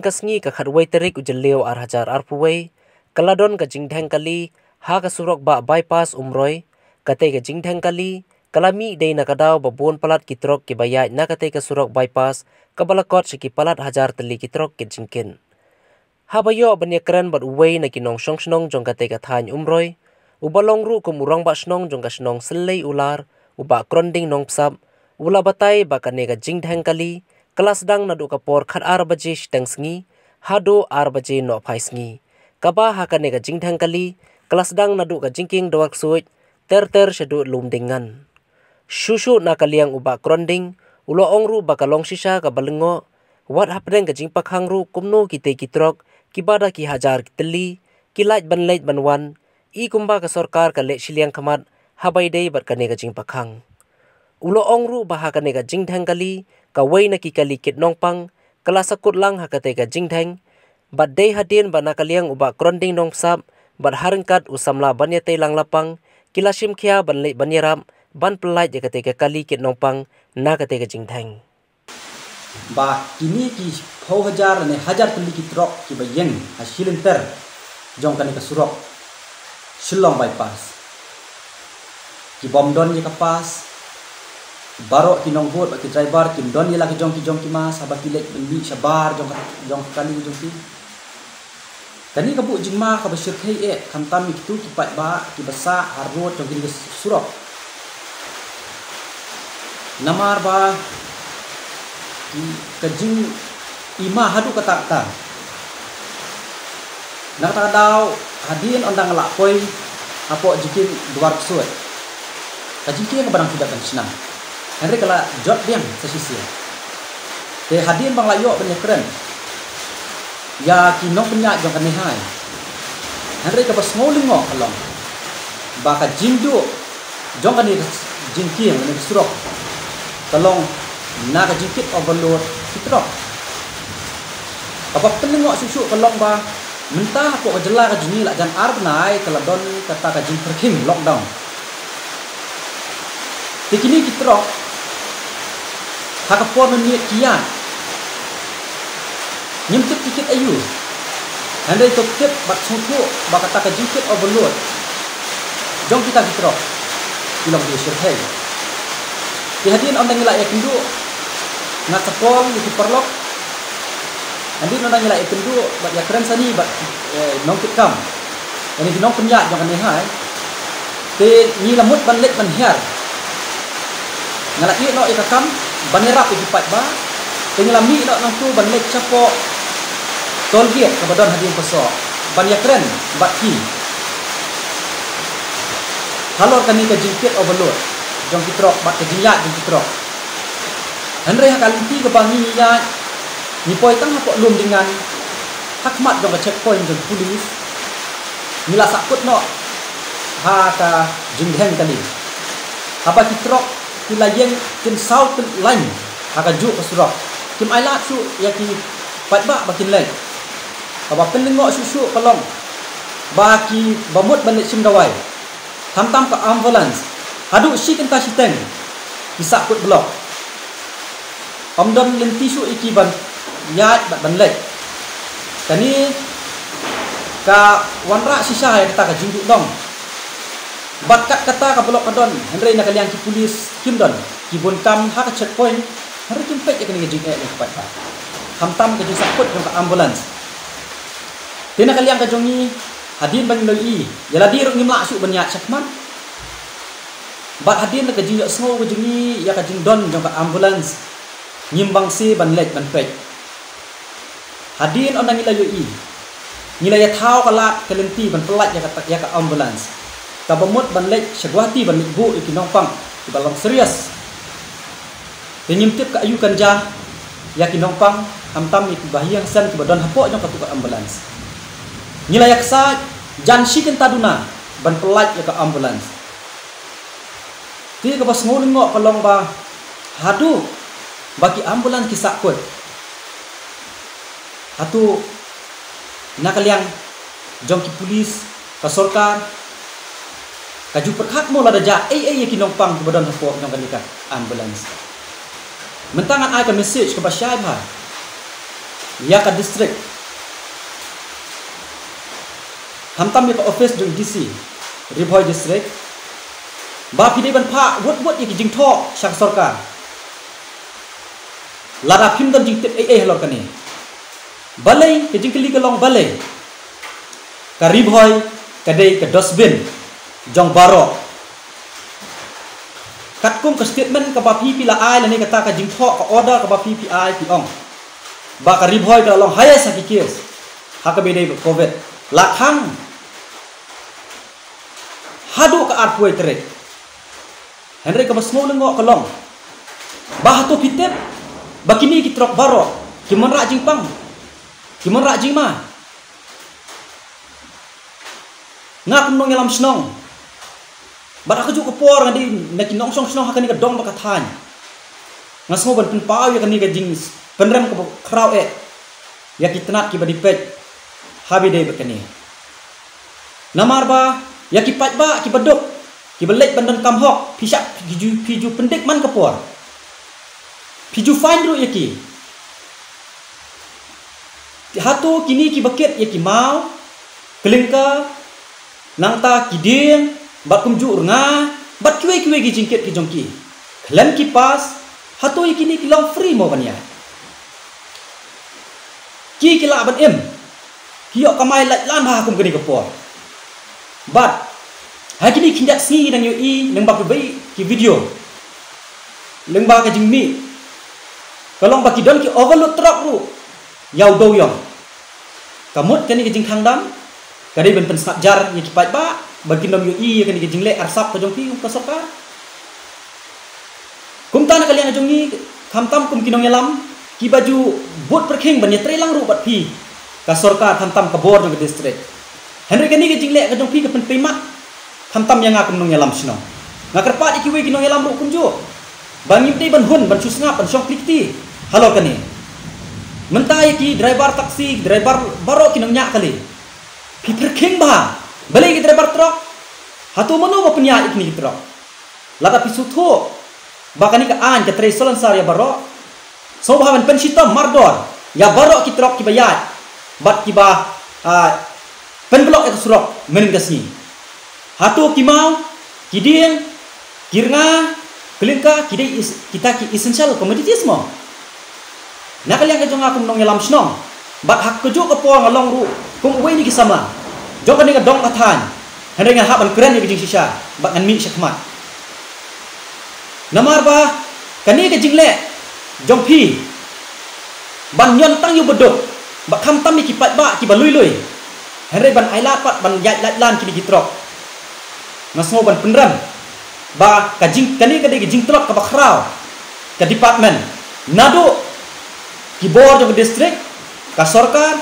kasngi ka terik ujeleu ar hajar arpuwei kaladon ka jingtheng kali ha ka surok ba bypass umroi. Kate ka kali kalami dei na kadau babon palat kitrok ki bayai na kate ka surok bypass kabalakot shiki palat hajar teli kitrok ki jingkin. Habayo banya keren bat uwei na kinong shong shnong jong kate ka thany umroi. Ubalong ru ko murang ba shnong jong ka shnong selei ular uba kronding nong psap. Ula batai ba kane ka kali kelas dang nadu kapor khat ar baje shtang sngi hado ar baje no phai sngi. Kaba hakane ga jingthang kali kelas dang nadu ga jingking doak suit ter ter shedu lum dingan shushu na kaliang uba kronding ulo ongru bakalong shisha ka balengo wat hapdeng pakhang ru kumno kite kitrok kibada ki hajar kiteli kilait ban leit ban wan. I kumba ka sarkar ka le shiliang khamat habai dei bat kane ulo ongru jing kali ka kali kit nong pang kala sakut lang hakate ga jing thang bat dei hadin bana kaliang uba kronding nong sap bat haringkat usamla banya te lang lapang kila shim khia ban le banyaram ban pelai je kate ga kali kit nong pang na jing thang ba kini ki phau hajar ne hajar tuli ki trok ki bayeng hasilenter jong kani ka surok. Shillong bypass ki bom don ye ka pas baro ki nong bot ki driver ki don yela ki jong ki jong ki mas haba ki lek bi shabar jong jong kali jong ki. Kani ka bu jing ma ka basir thei e mi tu ki pai ba ki basa harot jong ki surok. Namar ba ki ima hadu kata ta. Nak ta dau hadin ondang la koi apo jikin duar suai ka jikin ka barang tidak kan senang Henry kala jot diam sesisi. Te hadin bang layo punya keren. Ya kinong punya jong kan hai. Henry ka pas ngoling ngo kalong. Baka jingdu jong ni jingkiem ni surok. Kalong na ka jingkit overload fitrok. Apa penengok susu kalong ba mentah kok jela ka jini lak jan arb nai don kata ka jing perking lockdown. Tikini kitrok hakapon ni kian. Nyim tip tikit ayu. Handai to tip bat suku ba kata overload jong kita kitro ilong di shirhei di hadin on nangila ya kendu ngat sepol di perlok Nanti nona ngila ikendu bat ya keren sani bat eh, nong kit kam. Ini nong penyak jong kan hai te ni lamut ban lek ban hiar. Ngala i no ikakam banera pi pat ba tinggal mi nak nang tu ban lek capo tolgiet ke badan hadin peso ban yakren bat ki. Halor kami ke jingkit overload jong kitrok bat ke jinyak jong kitrok Henry hakal ti ke bangi ya ni poi tang hapok lum dengan hakmat jong ke checkpoint jong polis nila sakut no ha ka jingheng kali. Apa kitrok kilayeng kin sau kin lain haka ju ke surah kim ai la su ya ki pat ba bakin lain aba pen lengo su su kolong ba ki bamut ban sim dawai tam tam ke ambulance. Hadu si kin ta teng bisa kut blok omdon lenti su iki ban ya bat ban lai kani ka wanra sisa ya kita ka jinduk dong Bakat kata ka blok kadon Henry nak kalian ki polis kim don. Ki bon kam ha ka checkpoint hari kim pek kini jing e pat pa. Ham tam ke jing sakut ka ambulance. Tina kalian ka jongi hadin ban loi yala dir ngi mak su ban ya checkman bat hadin ka jing sngo ka jongi ya ka jing don ka ambulance. Nyimbang si ban lek ban pek. Hadin on ngi la yoi ngila ya thao ka lat kelenti ban pelat ya ka ya ka ambulance kabamut ban lek syagwati ban bu iki nongpang. Di balang serius. Penyimtip ka ayukan ja ya ki nongpang hamtam iki bahiyang san ki badon hapok nyong katuka ambulans. Nilayak sa jan shikin taduna ban pelat ya ka ambulans. Ti ka pas nguling ngok kalong ba hadu bagi ambulans kisakut hatu nakaliang jongki polis ka sorkar kaju perkat mo lada ja ai ai ki nong pang badan hapo nyong kanika ambulance. Mentangan ai ka message ke basyai ha ya ka district. Ham tam ka office jong DC Ribhoi district. Ba pi de ban pha wot wot yaki jing tho sak sarkar lada phim dam jing tet ai ai halor balai ke jing kali kalong balai. Ka Ribhoi ka dei ka dustbin jong baro. Kat kum ka statement ka ba pi pi la ai la ni kata ka jing tho ka order ka ba pi ai pi ong ba ka Ribhoi ka long haya sa ki kies ha ka be dei covid. La khang hadu ka at puai tere Henry ka basmo lengo kolong bah to pitep bakini ki trok baro ki manra jing pang ki manra jing ma ngak nong yalam snong bar aku juga por ngadi na ki nong song snong hakani ka dong baka than? Ngasmo ban pen pau ya kani ka jing penrem ka krau e? Ya ki tenat ki badi pet habi dei bakani namar ba ya ki pat ba ki bedok ki belek bandan kam hok pisak piju piju pendek man kapor piju fine ru ya ki. Hatu kini ki baket ya ki mau kelingka nangta ki ding bat kumju nga bat kwe kwe ki jingket ki jongki klan ki pas hatu ya kini ki long free mo banya ki ki la ban em ki kamai lat lan ba kum kini kapor But hari kini kinjak si nang yo i nang bak bai ki video. Leng ba ka jingmi. Kalau baki don ki overload truck ru. Yau do yong. Kamut kani ke jing khang dam. Kadi ben pen jar ye ki pat ba bagi yo i kani ke jing le arsap ka jong ki ka soka. Kum tan kalian jong ni kham tam kum kinong yalam ki baju bot perkhing ban trelang ru bat pi. Ka sorka kham tam ka bor jong district. Henry kani ke jingle ke jong pi ke pen tham tam yang ngak nong yalam sino ngak kerpat iki we kinong yalam ru kunjo bangim te ban hun ban susngap ban halo kani mentai ki driver taksi driver baro kinong nyak kali pi king ba balik ki driver truk. Hatu mano mo penya ikni truk lata pi sutho bakani ka an ke tre solan sar ya baro so pensita mardor ya baro ki truk ki bayat bat ki ba uh, pen blok itu surok mening kasni hatu kimau kidieng kirnga kelingka is, kita ki essential commodities mo nak kalian kejong aku nong yalam snong bat hak kejo ke po ngalong ru kum we ni kisama jok ni dong kathan hande nga haban keren ni kejing sisa. Bat ngan mi syakmat namar ba kani kejing le jong pi ban nyon tang yu bedok bat kham tam ni kipat ba ki balui lui Henry ban ai lapat ban yat lat lan kini gitrok. Ngasmo ban penram. Ba kajing kani kade kajing trok ka bakrau. Ka department. Nado ki board of district ka sarkar